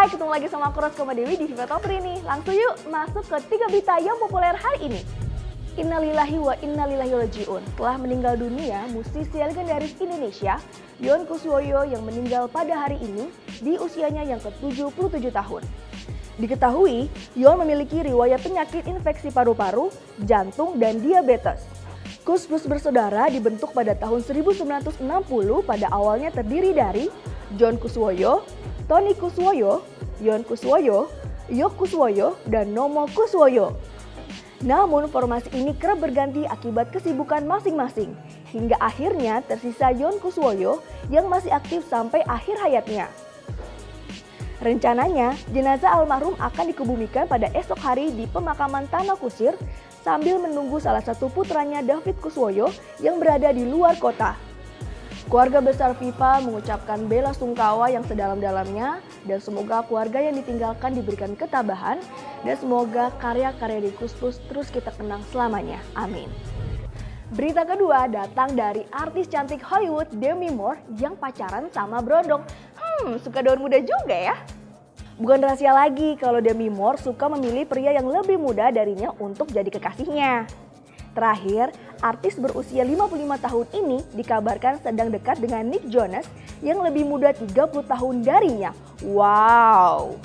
Hai, ketemu lagi sama aku Roskoma Dewi di Viva Top nih. Langsung yuk masuk ke tiga berita yang populer hari ini. Innalillahi wa innalillahi rajiun. Telah meninggal dunia musisi legendaris Indonesia, Yon Kuswoyo yang meninggal pada hari ini di usianya yang ke-77 tahun. Diketahui, Yon memiliki riwayat penyakit infeksi paru-paru, jantung, dan diabetes. Kus Plus Bersaudara dibentuk pada tahun 1960 pada awalnya terdiri dari John Kuswoyo, Tony Kuswoyo, Yon Kuswoyo, Yok Kuswoyo, dan Nomo Kuswoyo. Namun formasi ini kerap berganti akibat kesibukan masing-masing, hingga akhirnya tersisa Yon Kuswoyo yang masih aktif sampai akhir hayatnya. Rencananya, jenazah almarhum akan dikebumikan pada esok hari di pemakaman Tanah Kusir sambil menunggu salah satu putranya David Kuswoyo yang berada di luar kota. Keluarga besar FIFA mengucapkan bela sungkawa yang sedalam-dalamnya dan semoga keluarga yang ditinggalkan diberikan ketabahan dan semoga karya-karya di Kuspus terus kita kenang selamanya. Amin. Berita kedua datang dari artis cantik Hollywood Demi Moore yang pacaran sama Brondong. Hmm, suka daun muda juga ya. Bukan rahasia lagi kalau Demi Moore suka memilih pria yang lebih muda darinya untuk jadi kekasihnya. Terakhir, artis berusia 55 tahun ini dikabarkan sedang dekat dengan Nick Jonas yang lebih muda 30 tahun darinya. Wow!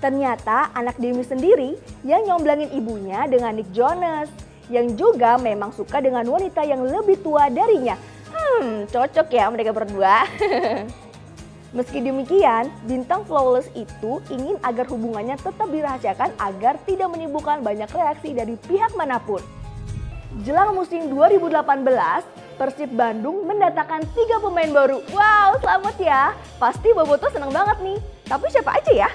Ternyata anak Demi sendiri yang nyomblangin ibunya dengan Nick Jonas yang juga memang suka dengan wanita yang lebih tua darinya. Hmm, cocok ya mereka berdua. Meski demikian, bintang Flawless itu ingin agar hubungannya tetap dirahasiakan agar tidak menimbulkan banyak reaksi dari pihak mana pun. Jelang musim 2018, Persib Bandung mendatangkan tiga pemain baru. Wow, selamat ya. Pasti Boboto senang banget nih. Tapi siapa aja ya?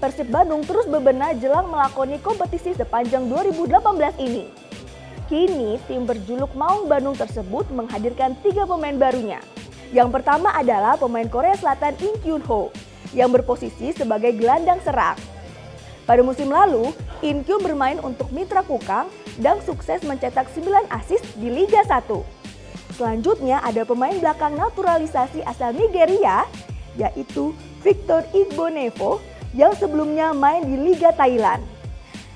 Persib Bandung terus bebenah jelang melakoni kompetisi sepanjang 2018 ini. Kini tim berjuluk Maung Bandung tersebut menghadirkan tiga pemain barunya. Yang pertama adalah pemain Korea Selatan In Kyun Ho yang berposisi sebagai gelandang serang. Pada musim lalu, In Kyun bermain untuk Mitra Kukang dan sukses mencetak 9 assist di Liga 1. Selanjutnya ada pemain belakang naturalisasi asal Nigeria, yaitu Victor Igbonevo yang sebelumnya main di Liga Thailand.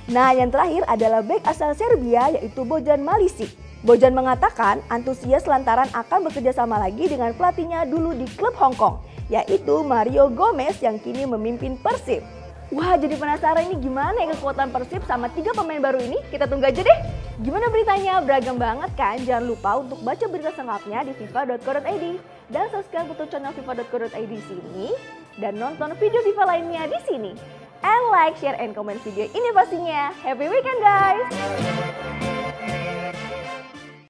Nah yang terakhir adalah back asal Serbia yaitu Bojan Malisi. Bojan mengatakan antusias lantaran akan bekerja sama lagi dengan pelatihnya dulu di klub Hong Kong, yaitu Mario Gomez yang kini memimpin Persib. Wah jadi penasaran ini gimana ya kekuatan Persib sama tiga pemain baru ini? Kita tunggu aja deh. Gimana beritanya? Beragam banget kan? Jangan lupa untuk baca berita selengkapnya di fifa.co.id dan subscribe untuk channel fifa.co.id sini dan nonton video FIFA lainnya di sini. And like, share, and comment video ini pastinya. Happy weekend guys!